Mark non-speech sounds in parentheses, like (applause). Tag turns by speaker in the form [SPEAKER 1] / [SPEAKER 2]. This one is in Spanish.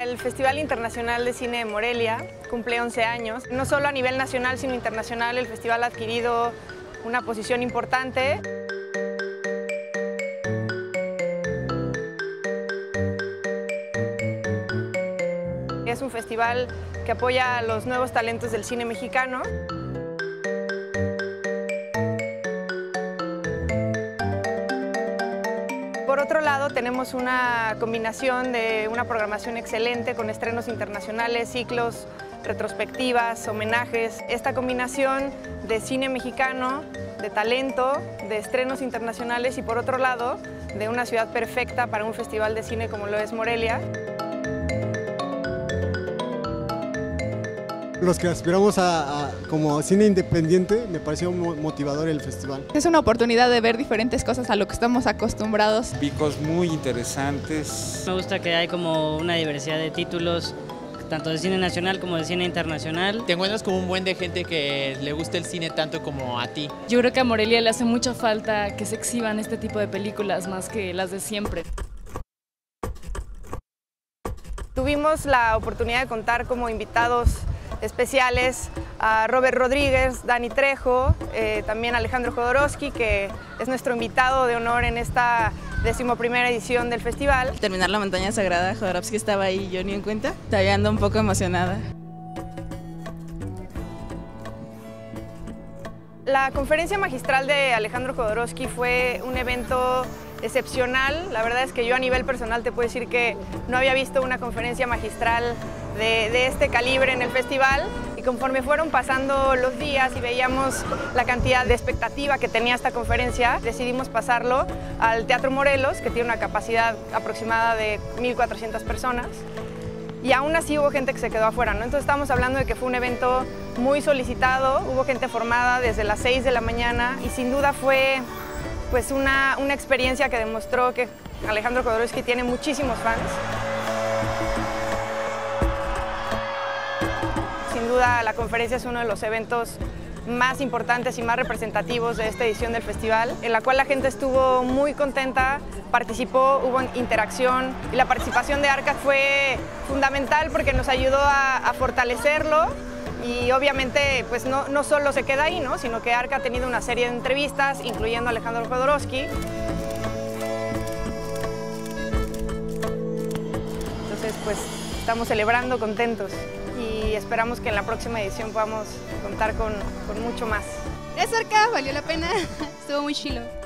[SPEAKER 1] El Festival Internacional de Cine de Morelia cumple 11 años. No solo a nivel nacional, sino internacional, el festival ha adquirido una posición importante. Es un festival que apoya a los nuevos talentos del cine mexicano. Por otro lado, tenemos una combinación de una programación excelente con estrenos internacionales, ciclos, retrospectivas, homenajes. Esta combinación de cine mexicano, de talento, de estrenos internacionales y por otro lado, de una ciudad perfecta para un festival de cine como lo es Morelia.
[SPEAKER 2] Los que aspiramos a, a, como cine independiente, me pareció motivador el festival.
[SPEAKER 3] Es una oportunidad de ver diferentes cosas a lo que estamos acostumbrados.
[SPEAKER 4] Vi cosas muy interesantes.
[SPEAKER 5] Me gusta que hay como una diversidad de títulos, tanto de cine nacional como de cine internacional.
[SPEAKER 6] Te encuentras como un buen de gente que le gusta el cine tanto como a ti.
[SPEAKER 7] Yo creo que a Morelia le hace mucha falta que se exhiban este tipo de películas más que las de siempre.
[SPEAKER 1] Tuvimos la oportunidad de contar como invitados especiales a Robert Rodríguez, Dani Trejo, eh, también Alejandro Jodorowsky, que es nuestro invitado de honor en esta decimoprimera edición del festival.
[SPEAKER 8] Terminar la montaña sagrada, Jodorowsky estaba ahí, yo ni en cuenta. Todavía ando un poco emocionada.
[SPEAKER 1] La conferencia magistral de Alejandro Jodorowsky fue un evento excepcional. La verdad es que yo a nivel personal te puedo decir que no había visto una conferencia magistral de, de, este calibre en el festival y conforme fueron pasando los días y veíamos la cantidad de expectativa que tenía esta conferencia, decidimos pasarlo al Teatro Morelos, que tiene una capacidad aproximada de 1.400 personas. Y aún así hubo gente que se quedó afuera, ¿no? Entonces estamos hablando de que fue un evento muy solicitado, hubo gente formada desde las 6 de la mañana y sin duda fue pues una, una experiencia que demostró que Alejandro Jodorowsky tiene muchísimos fans. Sin duda la conferencia es uno de los eventos más importantes y más representativos de esta edición del festival, en la cual la gente estuvo muy contenta, participó, hubo interacción y la participación de ARCA fue fundamental porque nos ayudó a, fortalecerlo y obviamente pues no, no, solo se queda ahí, ¿no? sino que ARCA ha tenido una serie de entrevistas, incluyendo a Alejandro Jodorowsky. Entonces pues estamos celebrando contentos y esperamos que en la próxima edición podamos contar con, mucho más.
[SPEAKER 3] Es ARCA, valió la pena, (laughs) estuvo muy chilo.